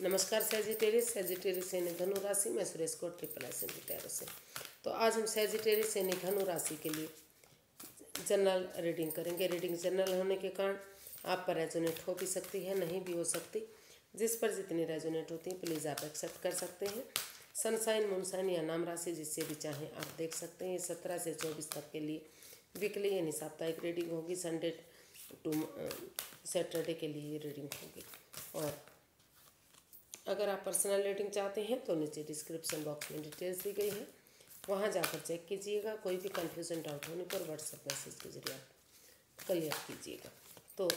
नमस्कार Sagittarius Sagittarius यानी धनु राशि, में सुरेश को ट्रिपल एस टैरो से। तो आज हम सेजिटेरियस यानी धनु राशि के लिए जनरल रीडिंग करेंगे। रीडिंग जनरल होने के कारण आप पर रेजोनेट हो भी सकती है, नहीं भी हो सकती। जिस पर जितनी रेजोनेट होती है प्लीज़ आप एक्सेप्ट कर सकते हैं। सनसाइन मूनसाइन या नाम राशि जिससे भी चाहें आप देख सकते हैं। सत्रह से चौबीस तक के लिए वीकली यानी साप्ताहिक रीडिंग होगी। संडे टू सैटरडे के लिए रीडिंग होगी। और अगर आप पर्सनल रीडिंग चाहते हैं तो नीचे डिस्क्रिप्शन बॉक्स में डिटेल्स दी गई है। वहाँ जाकर चेक कीजिएगा, कोई भी कन्फ्यूज़न डाउट होने पर व्हाट्सएप मैसेज के ज़रिए आप क्लियर कीजिएगा। तो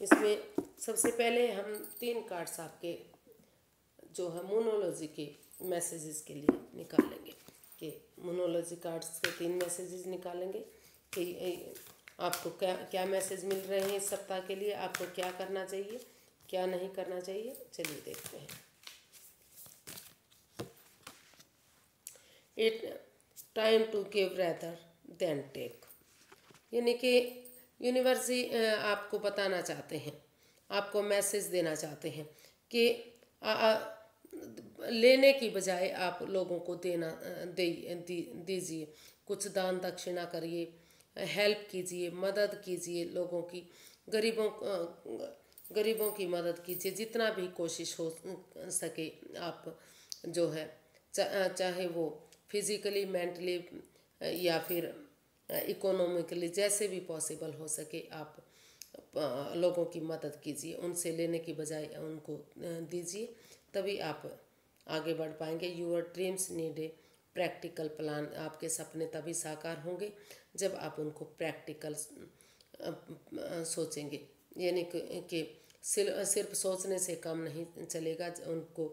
इसमें सबसे पहले हम तीन कार्ड्स आपके, जो है मोनोलॉजी के मैसेजेस के लिए निकालेंगे। कि मोनोलॉजी कार्ड्स के तीन मैसेजेस निकालेंगे कि आपको क्या क्या मैसेज मिल रहे हैं इस सप्ताह के लिए, आपको क्या करना चाहिए? क्या नहीं करना चाहिए? चलिए देखते हैं। It time to give rather than take यानी कि यूनिवर्सिटी आपको बताना चाहते हैं। आपको मैसेज देना चाहते हैं कि आ, आ, लेने की बजाय आप लोगों को देना दे दीजिए। कुछ दान दक्षिणा करिए हेल्प कीजिए मदद कीजिए लोगों की। गरीबों गरीबों की मदद कीजिए जितना भी कोशिश हो सके आप जो है चा, चाहे वो फिज़िकली मेंटली या फिर इकोनॉमिकली जैसे भी पॉसिबल हो सके आप लोगों की मदद कीजिए उनसे लेने की बजाय उनको दीजिए तभी आप आगे बढ़ पाएँगे। Your dreams need a practical plan आपके सपने तभी साकार होंगे जब आप उनको प्रैक्टिकल सोचेंगे। यानी कि सिर्फ़ सोचने से काम नहीं चलेगा उनको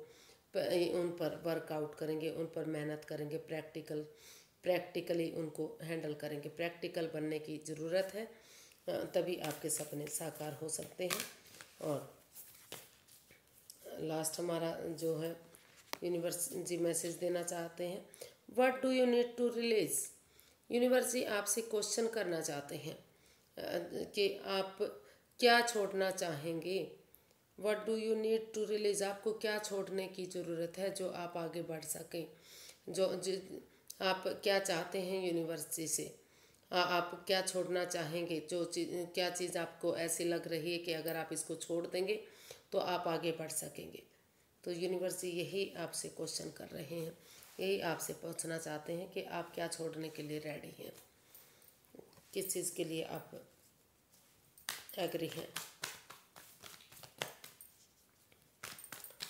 उन पर वर्कआउट करेंगे, उन पर मेहनत करेंगे प्रैक्टिकल प्रैक्टिकली उनको हैंडल करेंगे। प्रैक्टिकल बनने की ज़रूरत है तभी आपके सपने साकार हो सकते हैं। और लास्ट हमारा जो है यूनिवर्सिटी मैसेज देना चाहते हैं। What do you need to release university आपसे क्वेश्चन करना चाहते हैं कि आप क्या छोड़ना चाहेंगे? What do you need to release आपको क्या छोड़ने की ज़रूरत है जो आप आगे बढ़ सकें? जो, जो आप क्या चाहते हैं यूनिवर्सिटी से? आ, आप क्या छोड़ना चाहेंगे? जो चीज़ क्या चीज़ आपको ऐसी लग रही है कि अगर आप इसको छोड़ देंगे तो आप आगे बढ़ सकेंगे। तो यूनिवर्सिटी यही आपसे क्वेश्चन कर रहे हैं। यही आपसे पूछना चाहते हैं कि आप क्या छोड़ने के लिए रेडी हैं? किस चीज़ के लिए आप एग्री हैं।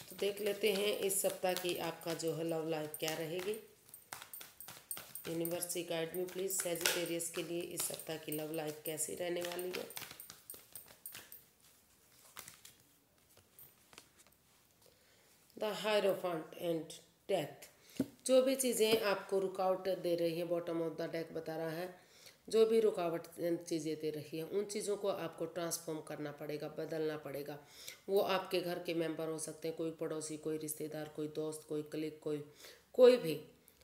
तो देख लेते हैं इस सप्ताह की आपका जो है लव लाइफ क्या रहेगी। यूनिवर्सिटी गाइड में प्लीज़ सेजिटेरियस के लिए इस सप्ताह की लव लाइफ कैसी रहने वाली है। द हायरोफांट एंड डेथ जो भी चीज़ें आपको रुकावट दे रही है बॉटम ऑफ़ द डेक बता रहा है जो भी रुकावट चीज़ें दे रही हैं, उन चीज़ों को आपको ट्रांसफॉर्म करना पड़ेगा, बदलना पड़ेगा। वो आपके घर के मेंबर हो सकते हैं, कोई पड़ोसी, कोई रिश्तेदार, कोई दोस्त, कोई कलीग कोई कोई भी।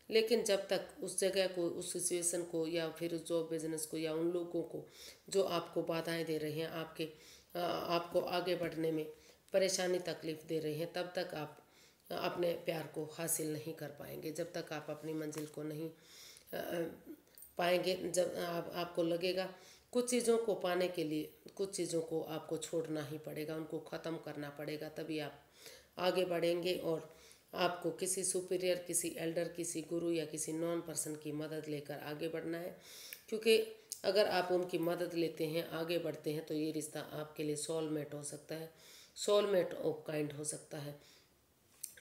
लेकिन जब तक उस जगह को, उस सिचुएशन को या फिर उस जॉब बिज़नेस को या उन लोगों को, जो आपको बाधाएँ दे रहे हैं, आपके आपको आगे बढ़ने में परेशानी, तकलीफ़ दे रही हैं, तब तक आप अपने प्यार को हासिल नहीं कर पाएँगे। जब तक आप अपनी मंजिल को नहीं पाएँगे, जब आप, आपको लगेगा। कुछ चीज़ों को पाने के लिए, कुछ चीज़ों को आपको छोड़ना ही पड़ेगा, उनको ख़त्म करना पड़ेगा, तभी आप आगे बढ़ेंगे और आपको किसी सुपीरियर किसी एल्डर किसी गुरु या किसी नॉन पर्सन की मदद लेकर आगे बढ़ना है। क्योंकि अगर आप उनकी मदद लेते हैं, आगे बढ़ते हैं तो ये रिश्ता आपके लिए सोलमेट हो सकता है। सोलमेट ऑफ़ काइंड हो सकता है।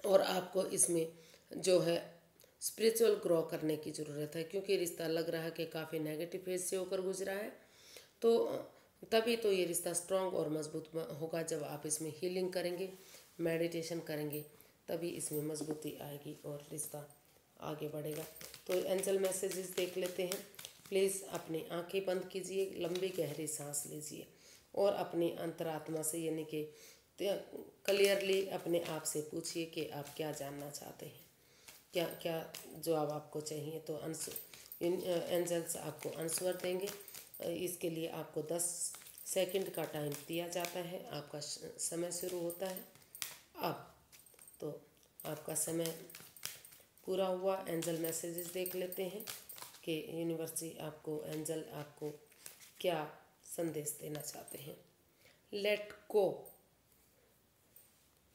और आपको इसमें जो है स्पिरिचुअल ग्रो करने की ज़रूरत है, क्योंकि रिश्ता लग रहा है कि काफ़ी नेगेटिव फ़ेज़ से होकर गुजरा है। तो तभी तो ये रिश्ता स्ट्रांग और मज़बूत होगा जब आप इसमें हीलिंग करेंगे मेडिटेशन करेंगे, तभी इसमें मजबूती आएगी और रिश्ता आगे बढ़ेगा। तो एंजल मैसेजेस देख लेते हैं। प्लीज़ अपनी आँखें बंद कीजिए, लंबी गहरी सांस लीजिए और अपनी अंतरात्मा से यानी कि क्लियरली अपने आप से पूछिए कि आप क्या जानना चाहते हैं। क्या क्या जवाब आपको चाहिए? तो एंजल्स आपको आंसर देंगे। इसके लिए आपको दस सेकंड का टाइम दिया जाता है। आपका समय शुरू होता है। अब तो आपका समय पूरा हुआ। एंजल मैसेजेस देख लेते हैं कि यूनिवर्सिटी आपको एंजल आपको क्या संदेश देना चाहते हैं। लेट को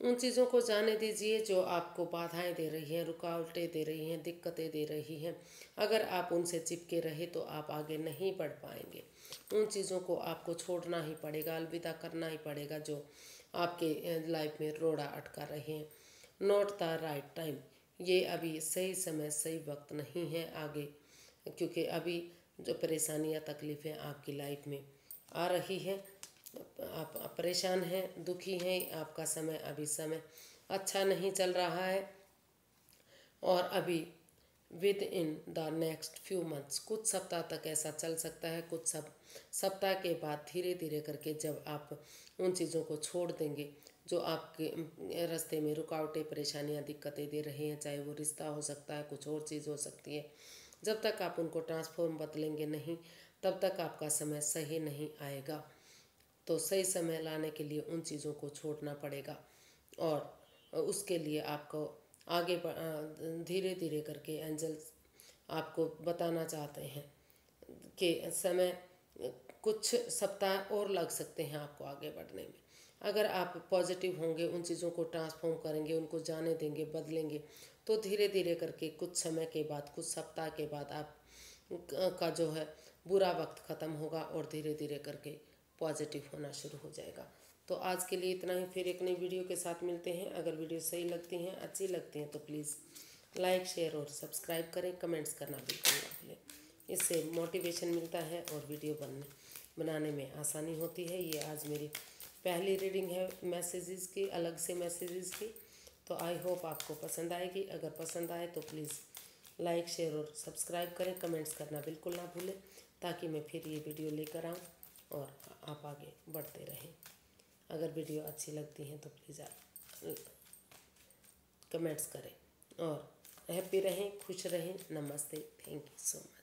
उन चीज़ों को जाने दीजिए जो आपको बाधाएँ दे रही हैं, रुकावटें दे रही हैं, दिक्कतें दे रही हैं। अगर आप उनसे चिपके रहे तो आप आगे नहीं बढ़ पाएँगे। उन चीज़ों को आपको छोड़ना ही पड़ेगा, अलविदा करना ही पड़ेगा जो आपके लाइफ में रोड़ा अटका रहे हैं। नॉट द राइट टाइम ये अभी सही समय, सही वक्त नहीं है आगे, क्योंकि अभी जो परेशानियाँ, तकलीफ़ें आपकी लाइफ में आ रही हैं आप परेशान हैं, दुखी हैं, आपका समय अभी समय अच्छा नहीं चल रहा है। और अभी within the next few months, कुछ सप्ताह तक ऐसा चल सकता है, कुछ सब, सप्ताह के बाद धीरे धीरे करके जब आप उन चीज़ों को छोड़ देंगे, जो आपके रास्ते में रुकावटें, परेशानियाँ, दिक्कतें दे रही हैं, चाहे वो रिश्ता हो सकता है, कुछ और चीज़ हो सकती है, जब तक आप उनको ट्रांसफॉर्म बदलेंगे नहीं, तब तक आपका समय सही नहीं आएगा। तो सही समय लाने के लिए उन चीज़ों को छोड़ना पड़ेगा। और उसके लिए आपको आगे धीरे धीरे करके एंजल्स आपको बताना चाहते हैं कि समय, कुछ सप्ताह और लग सकते हैं आपको आगे बढ़ने में। अगर आप पॉजिटिव होंगे, उन चीज़ों को ट्रांसफॉर्म करेंगे, उनको जाने देंगे, बदलेंगे तो धीरे धीरे करके कुछ समय के बाद, कुछ सप्ताह के बाद आप का जो है बुरा वक्त ख़त्म होगा और धीरे धीरे करके पॉजिटिव होना शुरू हो जाएगा। तो आज के लिए इतना ही। फिर एक नई वीडियो के साथ मिलते हैं। अगर वीडियो सही लगती हैं, अच्छी लगती हैं तो प्लीज़ लाइक शेयर और सब्सक्राइब करें। कमेंट्स करना बिल्कुल ना भूलें। इससे मोटिवेशन मिलता है और वीडियो बनने बनाने में आसानी होती है। ये आज मेरी पहली रीडिंग है मैसेजेस की, अलग से मैसेजेस की। तो आई होप आपको पसंद आएगी। अगर पसंद आए तो प्लीज़ लाइक शेयर और सब्सक्राइब करें। कमेंट्स करना बिल्कुल ना भूलें, ताकि मैं फिर ये वीडियो लेकर आऊँ। और आप आगे बढ़ते रहें। अगर वीडियो अच्छी लगती है तो प्लीज़ आप कमेंट्स करें और हैप्पी रहें, खुश रहें, नमस्ते थैंक यू सो मच